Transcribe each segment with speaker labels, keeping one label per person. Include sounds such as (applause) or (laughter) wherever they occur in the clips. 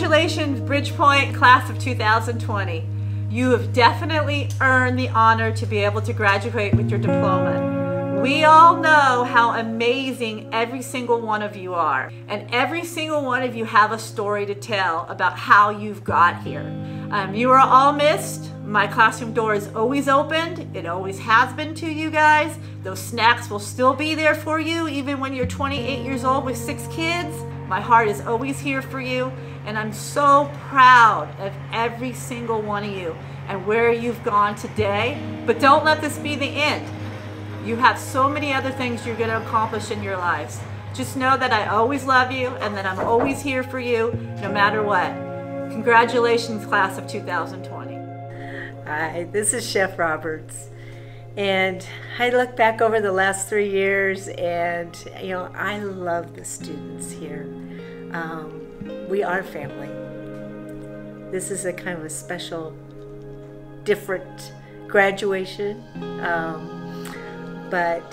Speaker 1: Congratulations, Bridgepoint class of 2020. You have definitely earned the honor to be able to graduate with your diploma. We all know how amazing every single one of you are, and every single one of you have a story to tell about how you've got here. Um, you are all missed. My classroom door is always opened. It always has been to you guys. Those snacks will still be there for you even when you're 28 years old with six kids. My heart is always here for you, and I'm so proud of every single one of you and where you've gone today. But don't let this be the end. You have so many other things you're going to accomplish in your lives. Just know that I always love you and that I'm always here for you no matter what. Congratulations, class of 2020.
Speaker 2: Hi, this is Chef Roberts. And I look back over the last three years and, you know, I love the students here. Um, we are family. This is a kind of a special, different graduation, um, but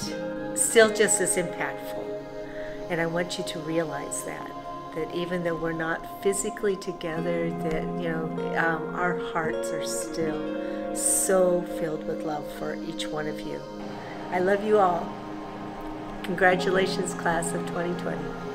Speaker 2: still just as impactful. And I want you to realize that that even though we're not physically together, that you know um, our hearts are still so filled with love for each one of you. I love you all. Congratulations, class of 2020.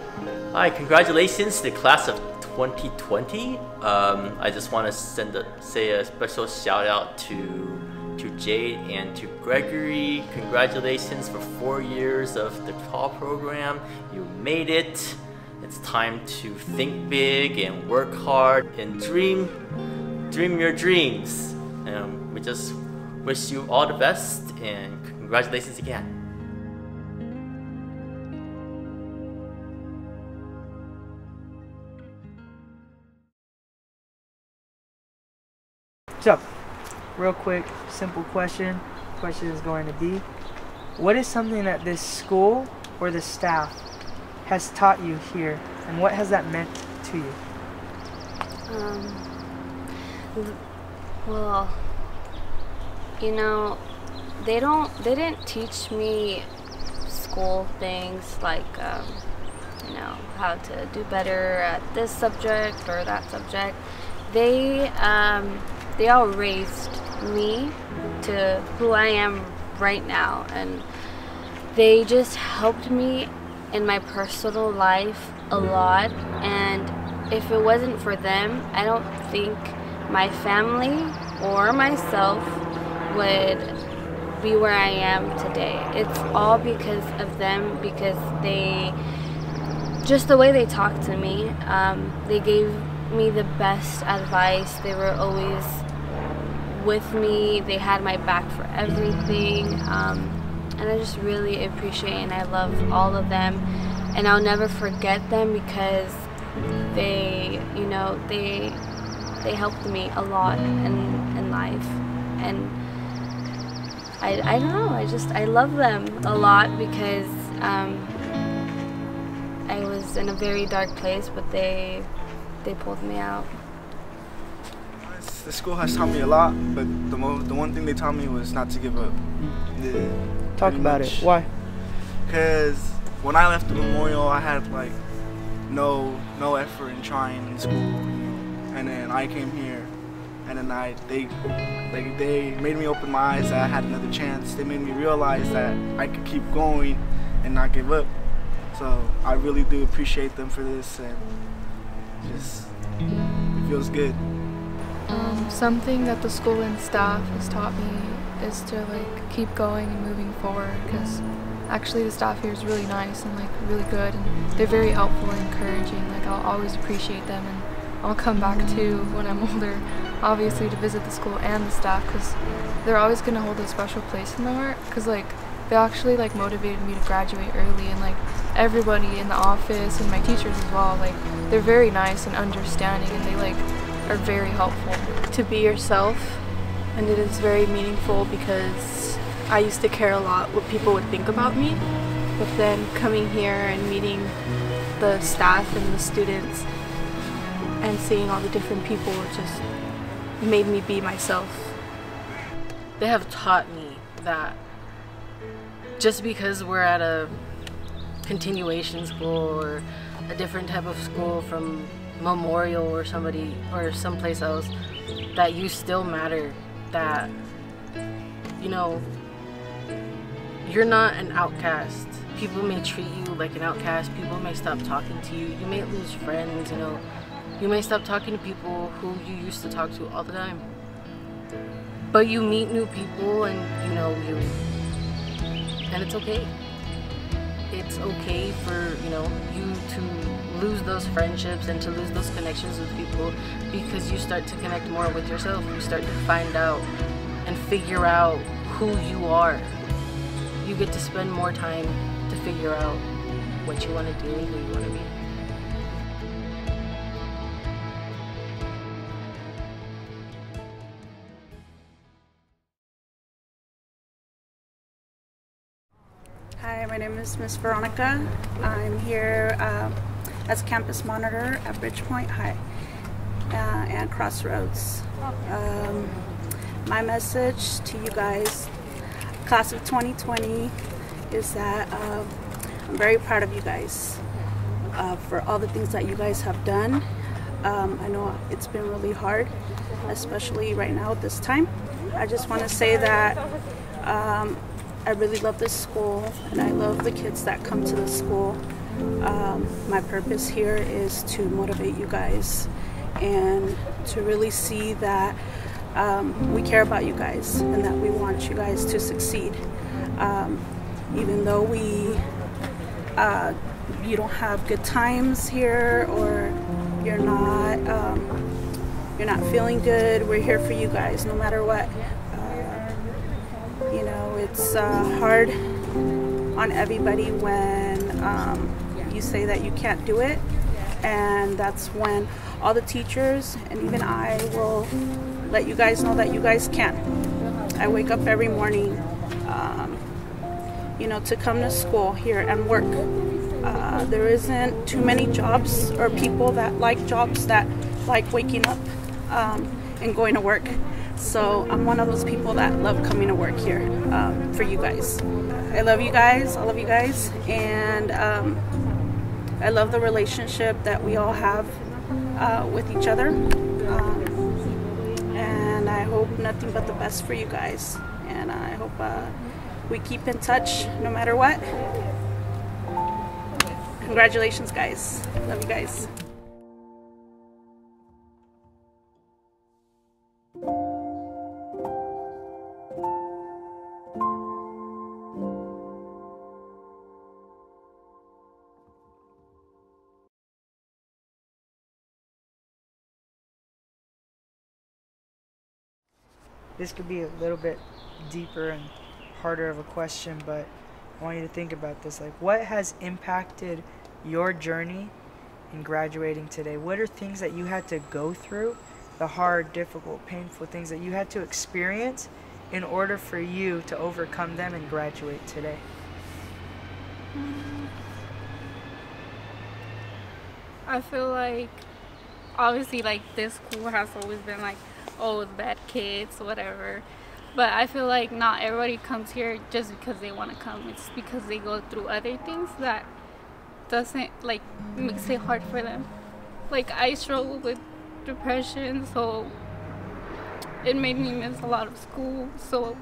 Speaker 3: Hi, congratulations to the class of 2020. Um, I just want to send a, say a special shout out to to Jade and to Gregory. Congratulations for four years of the CAW program. You made it. It's time to think big and work hard and dream, dream your dreams. And we just wish you all the best and congratulations again.
Speaker 4: So, real quick, simple question. Question is going to be, what is something that this school or the staff has taught you here, and what has that meant to you?
Speaker 5: Um, well, you know, they don't, they didn't teach me school things like, um, you know, how to do better at this subject or that subject. They, um, they all raised me to who I am right now and they just helped me in my personal life a lot and if it wasn't for them I don't think my family or myself would be where I am today. It's all because of them because they just the way they talked to me um, they gave me the best advice they were always with me. They had my back for everything. Um, and I just really appreciate and I love all of them. And I'll never forget them because they, you know, they they helped me a lot in, in life. And I, I don't know, I just, I love them a lot because um, I was in a very dark place, but they, they pulled me out.
Speaker 6: The school has taught me a lot, but the mo- the one thing they taught me was not to give up. Mm. Yeah,
Speaker 4: Talk about
Speaker 6: much.
Speaker 4: it. Why?
Speaker 6: Cause when I left the memorial, I had like no no effort in trying in school, and then I came here, and then I they like they made me open my eyes that I had another chance. They made me realize that I could keep going and not give up. So I really do appreciate them for this, and just it feels good.
Speaker 7: Um, something that the school and staff has taught me is to like keep going and moving forward because actually the staff here is really nice and like really good and they're very helpful and encouraging. Like I'll always appreciate them and I'll come back too when I'm (laughs) older, obviously to visit the school and the staff because they're always gonna hold a special place in my heart because like they actually like motivated me to graduate early and like everybody in the office and my teachers as well like they're very nice and understanding and they like are very helpful.
Speaker 8: to be yourself and it is very meaningful because I used to care a lot what people would think about me but then coming here and meeting the staff and the students and seeing all the different people just made me be myself.
Speaker 9: they have taught me that just because we're at a continuation school or a different type of school from Memorial or somebody or someplace else, that you still matter. That you know you're not an outcast. People may treat you like an outcast. People may stop talking to you. You may lose friends. You know, you may stop talking to people who you used to talk to all the time but you meet new people and you know you and it's okay it's okay for you know you to lose those friendships and to lose those connections with people because you start to connect more with yourself. You start to find out and figure out who you are. You get to spend more time to figure out what you want to do and who you want to be.
Speaker 10: Hi, my name is Miss Veronica. I'm here um, as campus monitor at Bridgepoint High uh, and Crossroads. Um, my message to you guys, class of 2020, is that uh, I'm very proud of you guys uh, for all the things that you guys have done. Um, I know it's been really hard, especially right now at this time. I just want to say that um, I really love this school and I love the kids that come to the school. Um, my purpose here is to motivate you guys and to really see that um, we care about you guys and that we want you guys to succeed. Um, even though we, uh, you don't have good times here or you're not, um, you're not feeling good, we're here for you guys no matter what. You know, it's uh, hard on everybody when um, you say that you can't do it, and that's when all the teachers and even I will let you guys know that you guys can. I wake up every morning, um, you know, to come to school here and work. Uh, there isn't too many jobs or people that like jobs that like waking up um, and going to work. So I'm one of those people that love coming to work here um, for you guys. I love you guys. I love you guys, and um, I love the relationship that we all have uh, with each other. Um, and I hope nothing but the best for you guys. And I hope uh, we keep in touch no matter what. Congratulations, guys. Love you guys.
Speaker 4: This could be a little bit deeper and harder of a question, but I want you to think about this. Like, what has impacted your journey in graduating today? What are things that you had to go through, the hard, difficult, painful things that you had to experience in order for you to overcome them and graduate today?
Speaker 11: I feel like obviously like this school has always been like oh, bad kids, whatever. But I feel like not everybody comes here just because they want to come. It's because they go through other things that doesn't like makes it hard for them. Like I struggle with depression, so it made me miss a lot of school. So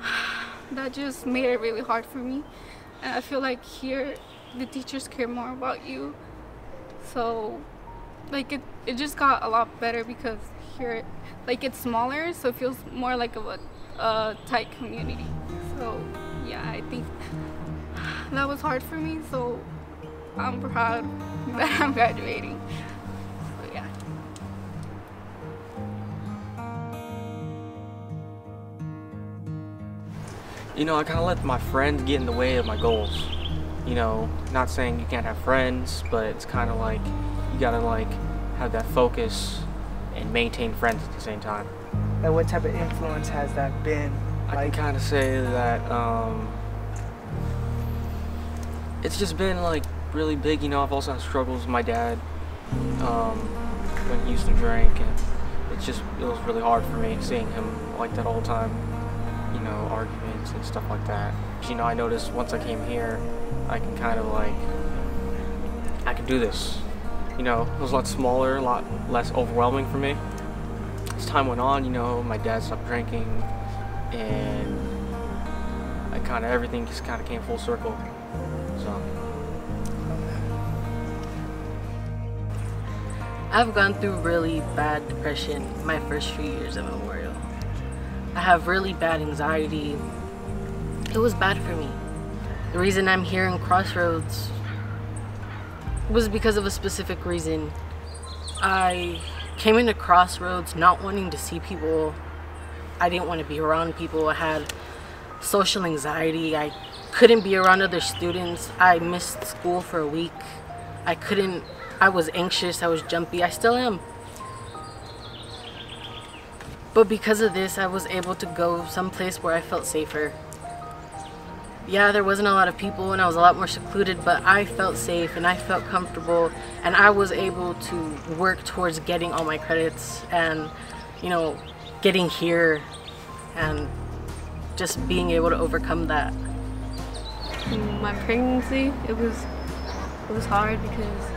Speaker 11: (sighs) that just made it really hard for me. And I feel like here the teachers care more about you. So like it it just got a lot better because like it's smaller so it feels more like a, a tight community. So yeah, I think (sighs) that was hard for me. So I'm proud (laughs) that I'm graduating. So yeah.
Speaker 12: You know, I kind of let my friends get in the way of my goals. You know, not saying you can't have friends, but it's kind of like you gotta like have that focus and maintain friends at the same time.
Speaker 4: And what type of influence has that been?
Speaker 12: I can kind of say that um, it's just been like really big. You know, I've also had struggles with my dad um, when he used to drink, and it's just it was really hard for me seeing him like that all the time. You know, arguments and stuff like that. But, you know, I noticed once I came here, I can kind of like I can do this. You know, it was a lot smaller, a lot less overwhelming for me. As time went on, you know, my dad stopped drinking, and I kind of everything just kind of came full circle. So.
Speaker 9: I've gone through really bad depression my first few years at Memorial. I have really bad anxiety. It was bad for me. The reason I'm here in Crossroads was because of a specific reason. I came into Crossroads not wanting to see people. I didn't want to be around people. I had social anxiety. I couldn't be around other students. I missed school for a week. I couldn't, I was anxious, I was jumpy. I still am. But because of this, I was able to go someplace where I felt safer. Yeah, there wasn't a lot of people and I was a lot more secluded, but I felt safe and I felt comfortable and I was able to work towards getting all my credits and, you know, getting here and just being able to overcome that.
Speaker 8: My pregnancy, it was it was hard because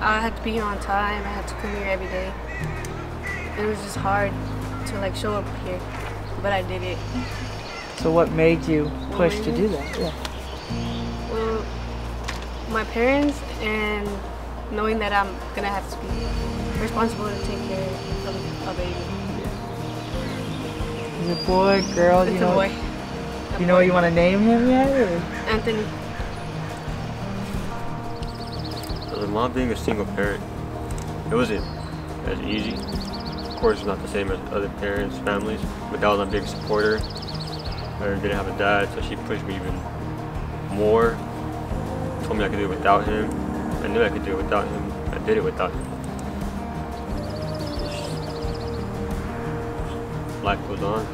Speaker 8: I had to be here on time. I had to come here every day. It was just hard to like show up here, but I did it.
Speaker 4: So what made you push to do that? Yeah.
Speaker 8: Well, my parents and knowing that I'm gonna have to be responsible to take care of a baby.
Speaker 4: Is it boy, girl?
Speaker 8: It's
Speaker 4: you
Speaker 8: a
Speaker 4: know,
Speaker 8: boy.
Speaker 4: You know what you want to name him yet? Or?
Speaker 8: Anthony.
Speaker 13: As a mom being a single parent, it wasn't as easy. Of course, it's not the same as other parents' families, but that was my biggest supporter. I didn't have a dad, so she pushed me even more. Told me I could do it without him. I knew I could do it without him. I did it without him. Life goes on.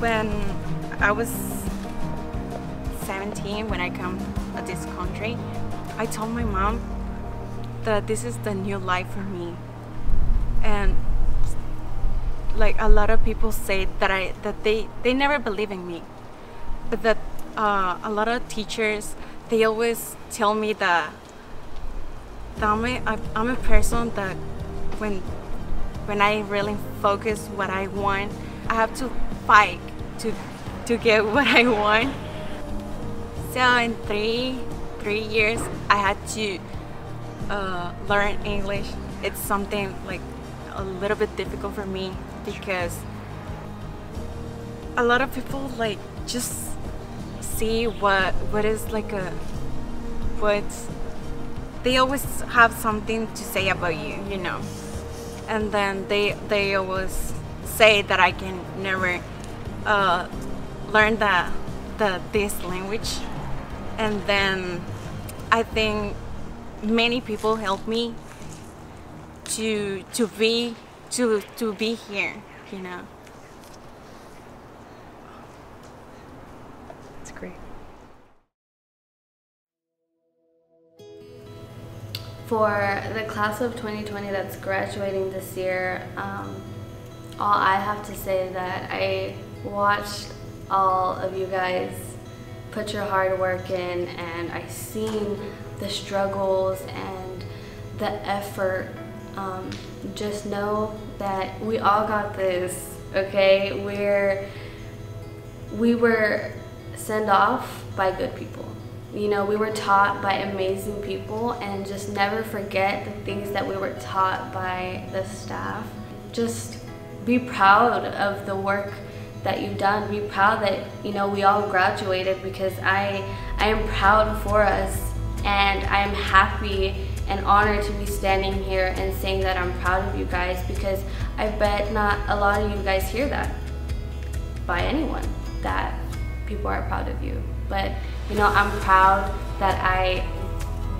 Speaker 14: When I was 17, when I come to this country, I told my mom that this is the new life for me. And like a lot of people say that I that they they never believe in me, but that uh, a lot of teachers they always tell me that, that I'm a, I'm a person that when when I really focus what I want, I have to fight to to get (laughs) what I want. So in three three years, I had to uh, learn English. It's something like a little bit difficult for me because a lot of people like just see what what is like a what they always have something to say about you, you know? And then they they always say that I can never uh, learn the the this language, and then I think many people help me to to be to to be here, you know.
Speaker 4: It's great.
Speaker 5: for the class of 2020 that's graduating this year, um, all I have to say that I watched all of you guys put your hard work in and I seen the struggles and the effort. Um, just know that we all got this, okay? We're, we were sent off by good people. You know, we were taught by amazing people and just never forget the things that we were taught by the staff. Just be proud of the work that you've done. Be proud that, you know, we all graduated because I, I am proud for us and I am happy and honor to be standing here and saying that I'm proud of you guys because I bet not a lot of you guys hear that by anyone that people are proud of you. But you know, I'm proud that I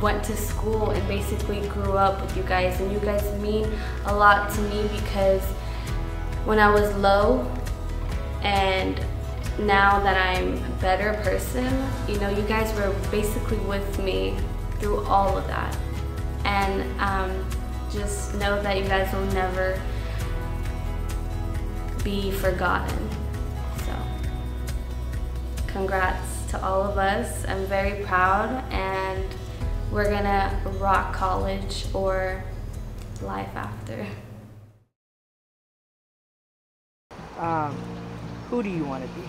Speaker 5: went to school and basically grew up with you guys and you guys mean a lot to me because when I was low and now that I'm a better person, you know, you guys were basically with me through all of that. And um, just know that you guys will never be forgotten. So, congrats to all of us. I'm very proud and we're gonna rock college or life after.
Speaker 4: Um, who do you want to be?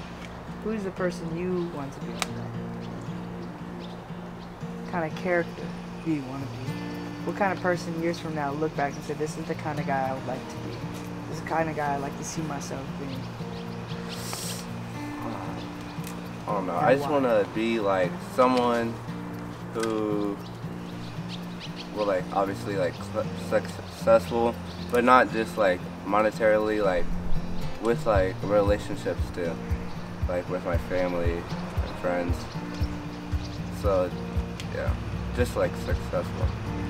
Speaker 4: Who's the person you want to be? What kind of character do you want to be? What kind of person years from now look back and say, this is the kind of guy I would like to be? This is the kind of guy I like to see myself being.
Speaker 15: I don't know. I just want to be like someone who will like obviously like successful, but not just like monetarily, like with like relationships too, like with my family and friends. So yeah, just like successful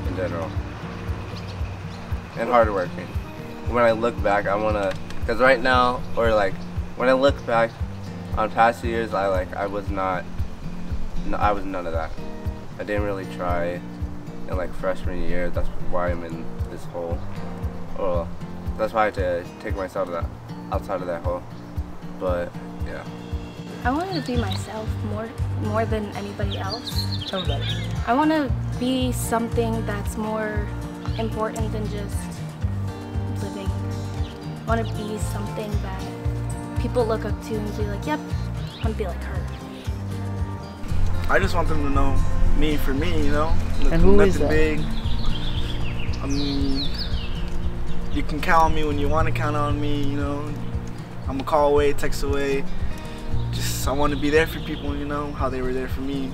Speaker 15: in general and hardworking. When I look back, I wanna, cause right now or like when I look back on past years, I like I was not, no, I was none of that. I didn't really try in like freshman year. That's why I'm in this hole. Well, that's why I had to take myself that outside of that hole. But yeah.
Speaker 16: I want to be myself more more than anybody else.
Speaker 4: Tell me about it.
Speaker 16: I want to be something that's more important than just living. I want to be something that people look up to and be like, yep, I want to be like her.
Speaker 6: I just want them to know me for me, you know?
Speaker 4: And who
Speaker 6: Nothing
Speaker 4: is that?
Speaker 6: big. I mean, you can count on me when you want to count on me, you know? I'm a call away, text away. Just, I want to be there for people, you know? How they were there for me.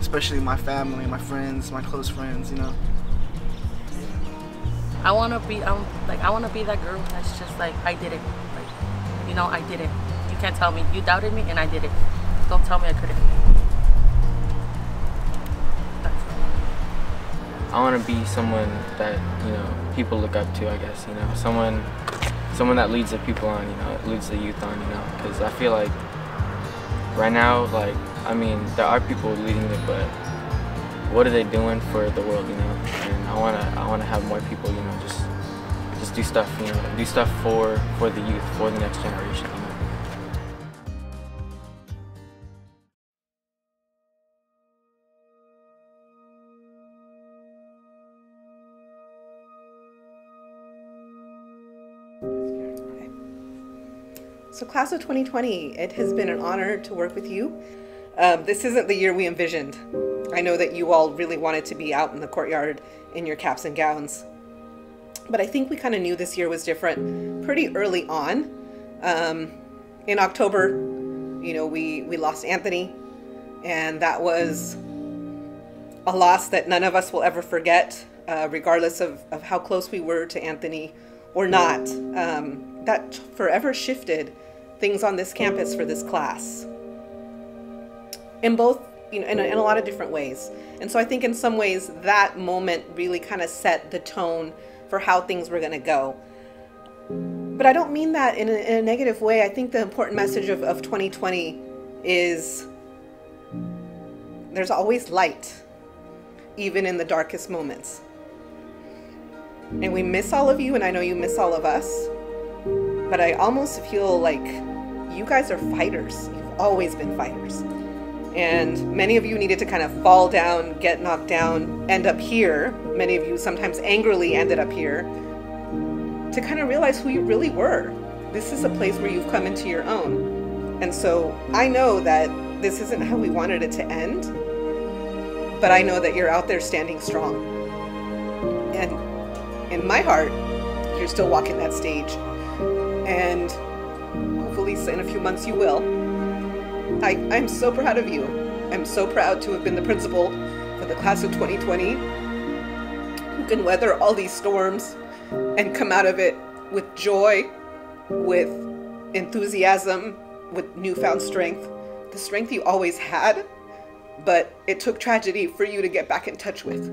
Speaker 6: Especially my family, my friends, my close friends, you know?
Speaker 9: I want to be, um, like, I want to be that girl that's just like, I did it. Like, you know, I did it. You can't tell me. You doubted me and I did it. Don't tell me I couldn't.
Speaker 12: I want to be someone that you know people look up to. I guess you know someone, someone that leads the people on. You know, leads the youth on. You know, because I feel like right now, like I mean, there are people leading it, but what are they doing for the world? You know, and I wanna I wanna have more people. You know, just just do stuff. You know, do stuff for for the youth, for the next generation.
Speaker 17: So, class of 2020, it has been an honor to work with you. Um, this isn't the year we envisioned. I know that you all really wanted to be out in the courtyard in your caps and gowns. But I think we kind of knew this year was different pretty early on. Um, in October, you know, we, we lost Anthony, and that was a loss that none of us will ever forget, uh, regardless of, of how close we were to Anthony or not. Um, that forever shifted things on this campus for this class. In both you know in a, in a lot of different ways. And so i think in some ways that moment really kind of set the tone for how things were going to go. But i don't mean that in a, in a negative way. I think the important message of, of 2020 is there's always light even in the darkest moments. And we miss all of you, and I know you miss all of us. But I almost feel like you guys are fighters. You've always been fighters. And many of you needed to kind of fall down, get knocked down, end up here. Many of you sometimes angrily ended up here to kind of realize who you really were. This is a place where you've come into your own. And so I know that this isn't how we wanted it to end, but I know that you're out there standing strong. And in my heart, you're still walking that stage. And hopefully, in a few months, you will. I, I'm so proud of you. I'm so proud to have been the principal for the class of 2020 who can weather all these storms and come out of it with joy, with enthusiasm, with newfound strength. The strength you always had, but it took tragedy for you to get back in touch with.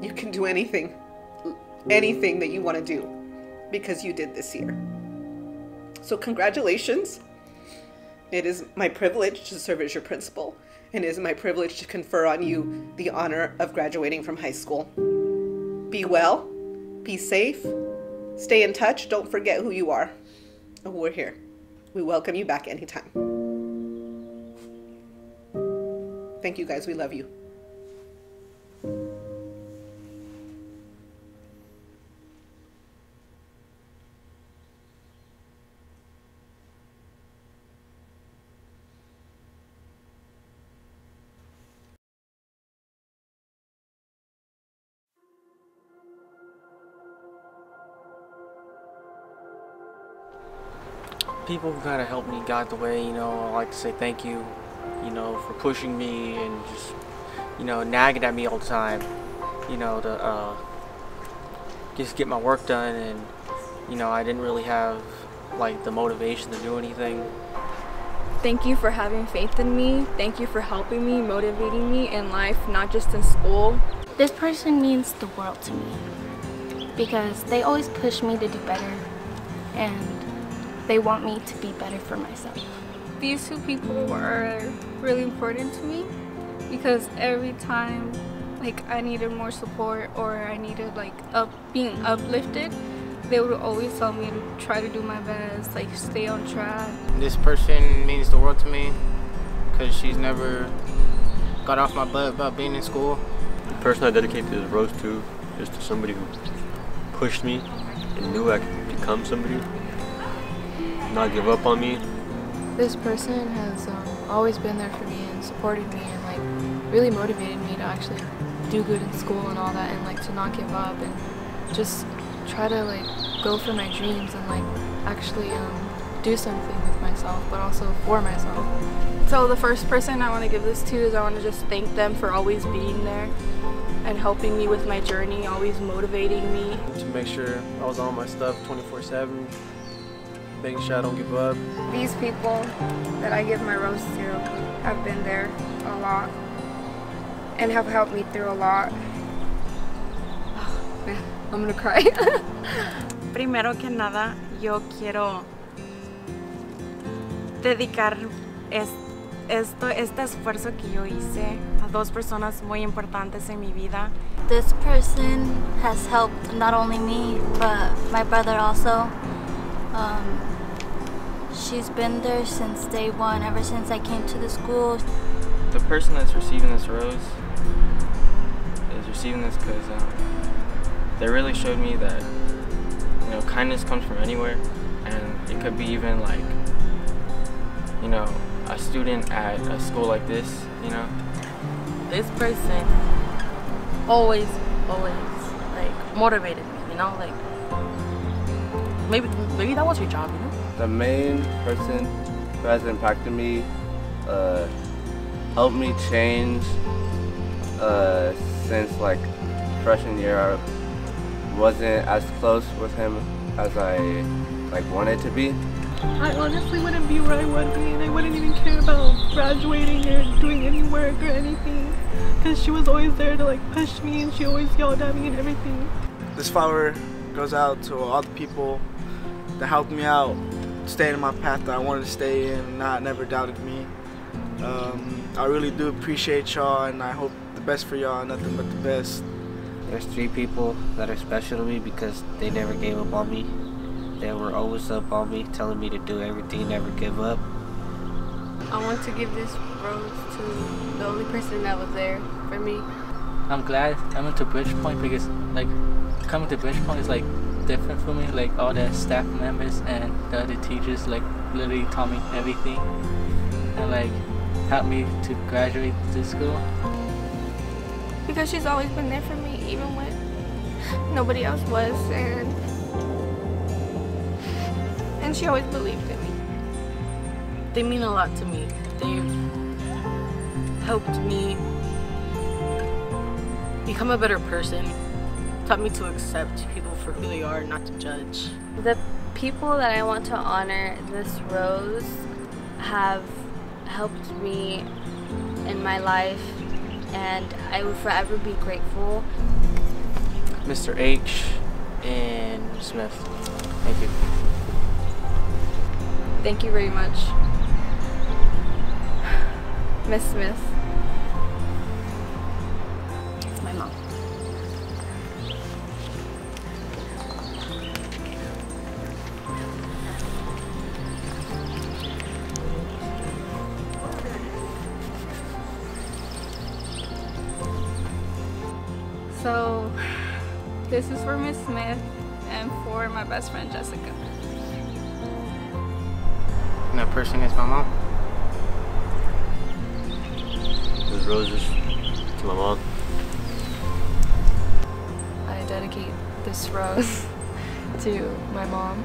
Speaker 17: You can do anything, anything that you want to do because you did this year. So, congratulations. It is my privilege to serve as your principal, and it is my privilege to confer on you the honor of graduating from high school. Be well, be safe, stay in touch, don't forget who you are. Oh, we're here. We welcome you back anytime. Thank you guys, we love you.
Speaker 12: People who kind of helped me guide the way, you know, I like to say thank you, you know, for pushing me and just, you know, nagging at me all the time, you know, to uh, just get my work done. And, you know, I didn't really have, like, the motivation to do anything.
Speaker 8: Thank you for having faith in me. Thank you for helping me, motivating me in life, not just in school.
Speaker 16: This person means the world to me because they always push me to do better and they want me to be better for myself.
Speaker 11: These two people are really important to me because every time like I needed more support or I needed like up being uplifted, they would always tell me to try to do my best, like stay on track.
Speaker 18: This person means the world to me because she's never got off my butt about being in school.
Speaker 13: The person I dedicate this rose to is to somebody who pushed me and knew I could become somebody not give up on me.
Speaker 7: This person has um, always been there for me and supported me and like really motivated me to actually do good in school and all that and like to not give up and just try to like go for my dreams and like actually um, do something with myself but also for myself.
Speaker 8: So the first person I want to give this to is I want to just thank them for always being there and helping me with my journey, always motivating me.
Speaker 19: To make sure I was on my stuff 24 7 Big Shot Don't Give Up.
Speaker 20: These people that I give my rose to have been there a lot and have helped me through a lot.
Speaker 8: Oh, man, I'm gonna cry. (laughs)
Speaker 14: Primero que nada, yo quiero dedicar esto, este esfuerzo que yo hice a dos personas muy importantes en mi vida.
Speaker 16: This person has helped not only me, but my brother also. Um, she's been there since day one, ever since I came to the school.
Speaker 12: The person that's receiving this rose is receiving this because um, they really showed me that you know kindness comes from anywhere, and it could be even like you know a student at a school like this. You know,
Speaker 9: this person always, always like motivated me. You know, like maybe maybe that was your job, you know?
Speaker 15: The main person who has impacted me, uh, helped me change uh, since like freshman year. I wasn't as close with him as I like wanted to be.
Speaker 21: I honestly wouldn't be where I would be and I wouldn't even care about graduating or doing any work or anything because she was always there to like push me and she always yelled at me and everything.
Speaker 6: This flower goes out to all the people that helped me out stay in my path that I wanted to stay in, not never doubted me. Um, I really do appreciate y'all, and I hope the best for y'all, nothing but the best.
Speaker 22: There's three people that are special to me because they never gave up on me. They were always up on me, telling me to do everything, never give up.
Speaker 8: I want to give this rose to the only person that was there for me.
Speaker 23: I'm glad I went to Bridgepoint because like coming to Bridgepoint is like different for me. Like all the staff members and the other teachers like literally taught me everything and like helped me to graduate this school.
Speaker 20: Because she's always been there for me, even when nobody else was, and and she always believed in me.
Speaker 9: They mean a lot to me. They've helped me become a better person, taught me to accept people for who they are, not to judge.
Speaker 5: The people that I want to honor this rose have helped me in my life and I will forever be grateful.
Speaker 12: Mr. H and Smith. Thank you.
Speaker 8: Thank you very much. (sighs) Miss Smith.
Speaker 11: So, this is for Miss Smith and for my best friend Jessica.
Speaker 18: And that person is my mom.
Speaker 13: Those roses to my mom.
Speaker 7: I dedicate this rose (laughs) to my mom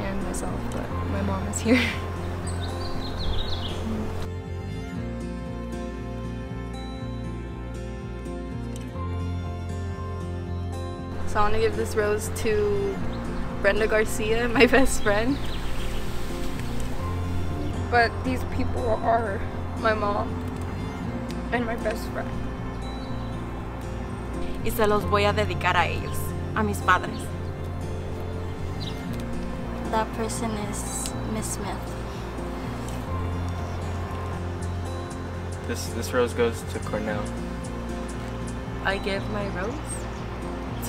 Speaker 7: and myself, but my mom is here. (laughs)
Speaker 8: So I want to give this rose to Brenda Garcia, (laughs) my best friend.
Speaker 20: But these people are my mom and my best friend.
Speaker 14: Y se los voy a dedicar a ellos, a mis padres.
Speaker 16: That person is Miss Smith.
Speaker 12: This this rose goes to Cornell.
Speaker 9: I give my rose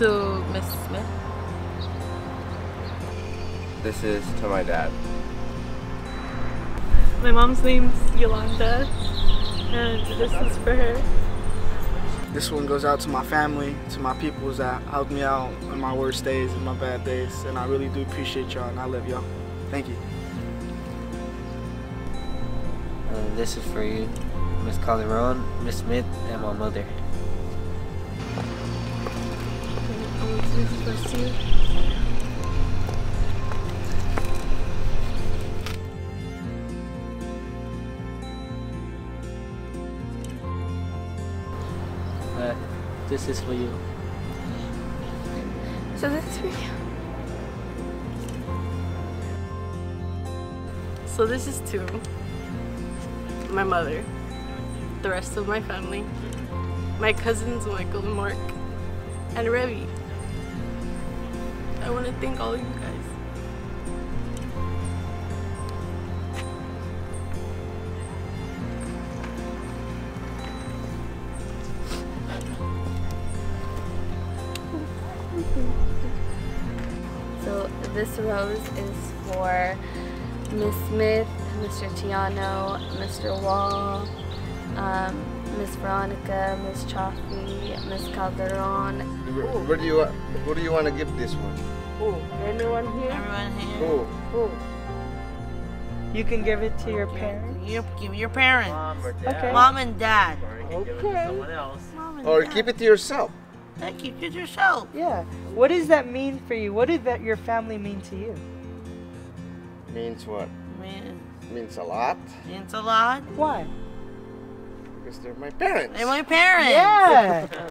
Speaker 9: to Miss Smith.
Speaker 15: This is to my dad.
Speaker 21: My mom's name's Yolanda, and this is for her.
Speaker 6: This one goes out to my family, to my peoples that helped me out in my worst days and my bad days, and I really do appreciate y'all, and I love y'all. Thank you.
Speaker 22: Uh, this is for you, Miss Calderon, Miss Smith, and my mother.
Speaker 21: This is for you.
Speaker 23: Uh, this is for you.
Speaker 20: So this is for you.
Speaker 9: So this is to my mother, the rest of my family, my cousins Michael and Mark, and Revi. I want to thank all of you guys.
Speaker 5: So this rose is for Miss Smith, Mr. Tiano, Mr. Wall, um, Miss Veronica, Miss Chaffee, Miss Calderon.
Speaker 24: Where, where do you wa- who do you want to give this one?
Speaker 4: Who? Anyone here?
Speaker 25: Everyone here.
Speaker 24: Who?
Speaker 4: Who? You can give it to your parents.
Speaker 25: You give your parents. Mom
Speaker 24: or
Speaker 25: dad.
Speaker 4: Okay.
Speaker 25: Mom and dad.
Speaker 4: Okay.
Speaker 25: Mom and
Speaker 24: Or
Speaker 25: dad.
Speaker 24: keep it to yourself.
Speaker 25: Yeah, keep it to yourself.
Speaker 4: Yeah. What does that mean for you? What did that your family mean to you?
Speaker 24: Means what?
Speaker 25: Man,
Speaker 24: Means a lot.
Speaker 25: means a lot.
Speaker 4: Why?
Speaker 24: Because they're my parents.
Speaker 25: They're my parents.
Speaker 4: Yeah. (laughs)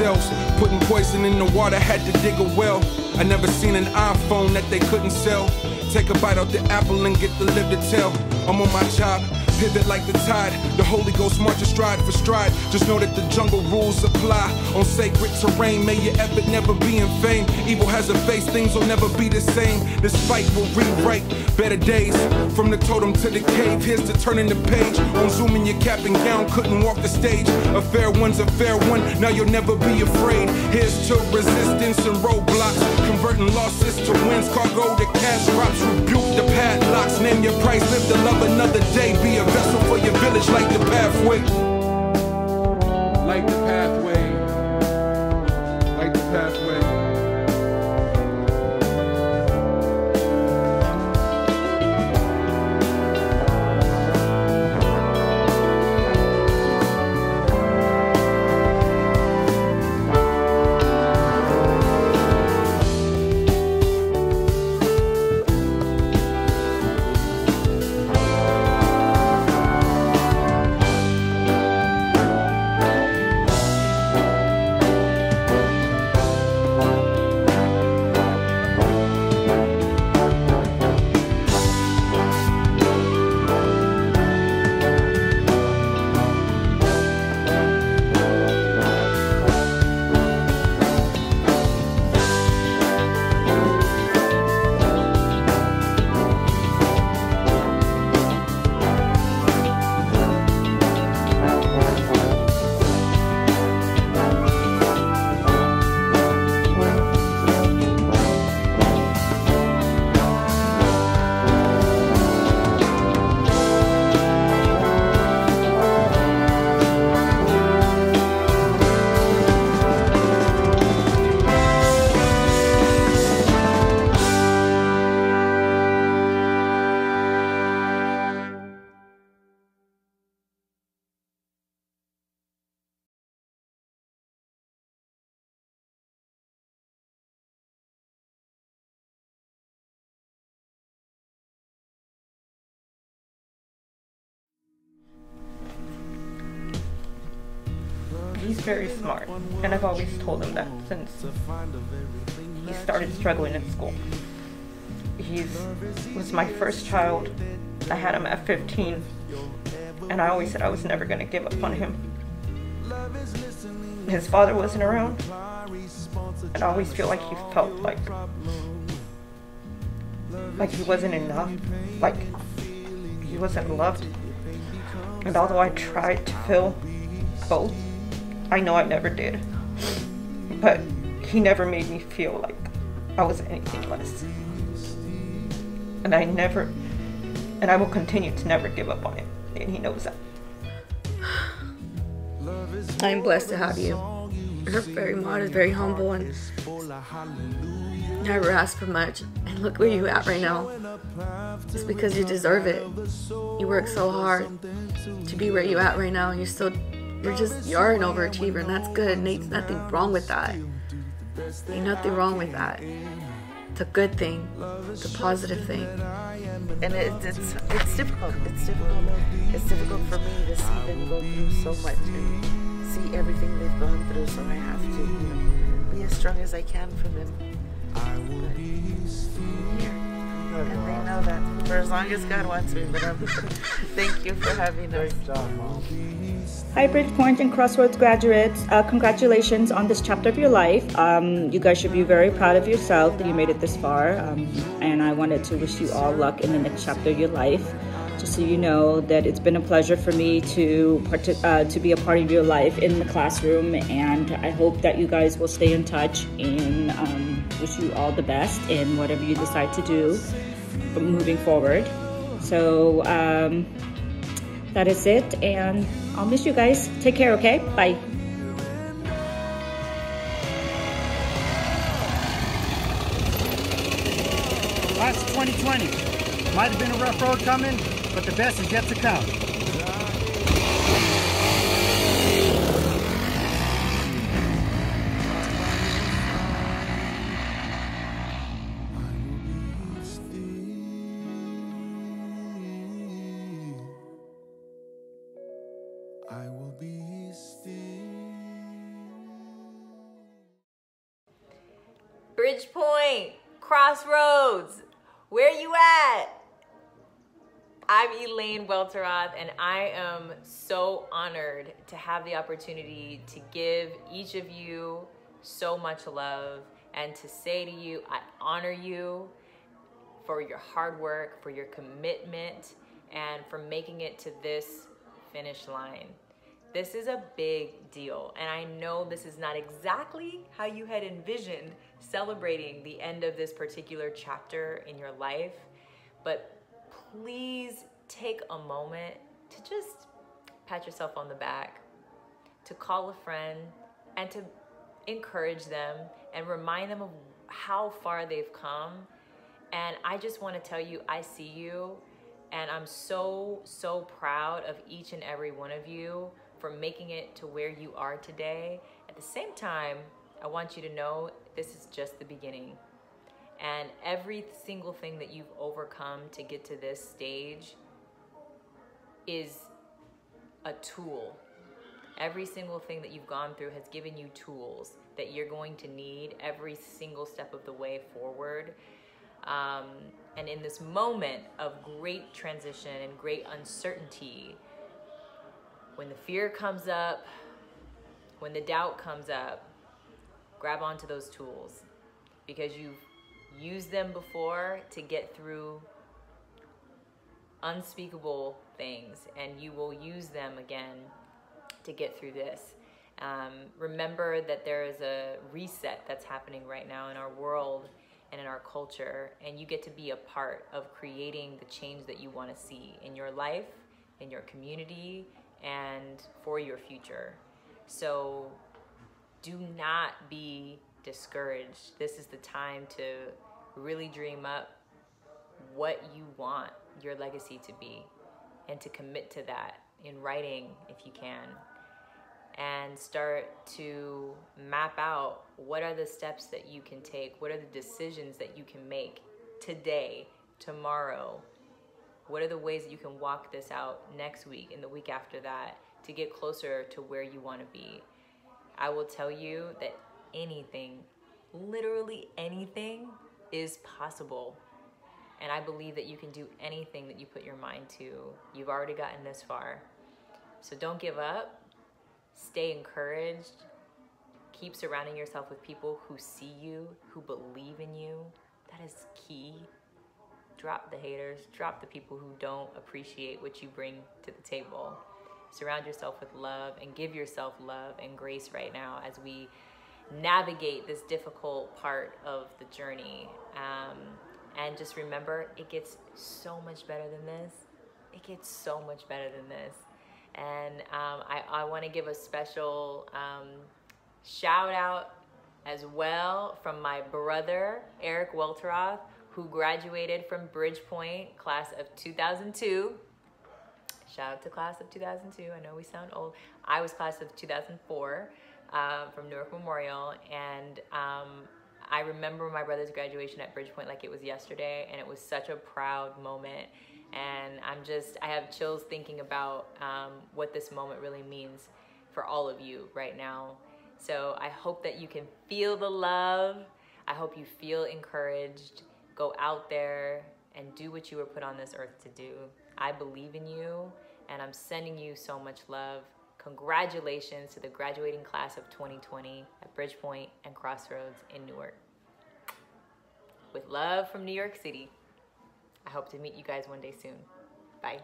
Speaker 26: ourselves. Putting poison in the water, had to dig a well. I never seen an iPhone that they couldn't sell. Take a bite out the apple and get the lip to tell. I'm on my job, pivot like the tide. The Holy Ghost marches stride for stride. Just know that the jungle rules apply. On sacred terrain, may your effort never be in vain. Evil has a face, things will never be the same. This fight will rewrite better days. From the totem to the cave, here's to turning the page. On Zoom in your cap and gown, couldn't walk the stage. A fair one's a fair one, now you'll never be afraid. Here's to resistance and roadblocks. Converting losses to wins, cargo to cash drops. Rebuke the padlocks, name your price, live to love another day. Be a vessel for your village like the pathway.
Speaker 27: Very smart, and I've always told him that since he started struggling in school. He was my first child. I had him at 15, and I always said I was never going to give up on him. His father wasn't around, and I always feel like he felt like like he wasn't enough, like he wasn't loved. And although I tried to feel both, I know I never did. But he never made me feel like I was anything less. And I never, and I will continue to never give up on him. And he knows that.
Speaker 28: I'm blessed to have you. You're very modest, very humble, and never ask for much. And look where you're at right now. It's because you deserve it. You work so hard to be where you're at right now, and you're still, you're just, you are an overachiever, and that's good. There's nothing wrong with that. Ain't nothing wrong with that. It's a good thing. It's a positive thing.
Speaker 29: and it, it's it's difficult. It's difficult. It's difficult for me to see them go through so much and see everything they've gone through. So I have to, you know, be as strong as I can for them. But I'm here, and they know that for as long as God wants me. But I'm, (laughs) thank you for having us.
Speaker 30: Hi, Bridgepoint and Crossroads graduates. Uh, congratulations on this chapter of your life. Um, you guys should be very proud of yourself that you made it this far. Um, and I wanted to wish you all luck in the next chapter of your life. Just so you know that it's been a pleasure for me to part- uh, to be a part of your life in the classroom, and I hope that you guys will stay in touch. And um, wish you all the best in whatever you decide to do moving forward. So um, that is it, and I'll miss you guys. Take care, okay? Bye.
Speaker 31: Of 2020. Might have been a rough road coming, but the best is yet to come.
Speaker 32: Crossroads, where you at? I'm Elaine Welteroth, and I am so honored to have the opportunity to give each of you so much love and to say to you, I honor you for your hard work, for your commitment, and for making it to this finish line. This is a big deal, and I know this is not exactly how you had envisioned celebrating the end of this particular chapter in your life, but please take a moment to just pat yourself on the back, to call a friend, and to encourage them and remind them of how far they've come. And I just want to tell you, I see you, and I'm so, so proud of each and every one of you for making it to where you are today. At the same time, I want you to know this is just the beginning. And every single thing that you've overcome to get to this stage is a tool. Every single thing that you've gone through has given you tools that you're going to need every single step of the way forward. Um, and in this moment of great transition and great uncertainty, when the fear comes up, when the doubt comes up, grab onto those tools because you've used them before to get through unspeakable things and you will use them again to get through this. Um, remember that there is a reset that's happening right now in our world and in our culture, and you get to be a part of creating the change that you want to see in your life, in your community, and for your future. So do not be discouraged. This is the time to really dream up what you want your legacy to be and to commit to that in writing if you can. And start to map out what are the steps that you can take what are the decisions that you can make today tomorrow. What are the ways that you can walk this out next week and the week after that to get closer to where you want to be i will tell you that anything literally anything is possible and I believe that you can do anything that you put your mind to. You've already gotten this far. So don't give up. Stay encouraged. Keep surrounding yourself with people who see you, who believe in you. That is key. Drop the haters, drop the people who don't appreciate what you bring to the table. Surround yourself with love and give yourself love and grace right now as we navigate this difficult part of the journey. Um, and just remember, it gets so much better than this. It gets so much better than this. And um, I, I want to give a special um, shout out as well from my brother, Eric Welteroth, who graduated from Bridgepoint, class of 2002. Shout out to class of 2002. I know we sound old. I was class of 2004 uh, from Newark Memorial. And um, I remember my brother's graduation at Bridgepoint like it was yesterday, and it was such a proud moment. And I'm just, I have chills thinking about um, what this moment really means for all of you right now. So I hope that you can feel the love. I hope you feel encouraged. Go out there and do what you were put on this earth to do. I believe in you, and I'm sending you so much love. Congratulations to the graduating class of 2020 at Bridgepoint and Crossroads in Newark. With love from New York City. I hope to meet you guys one day soon. Bye.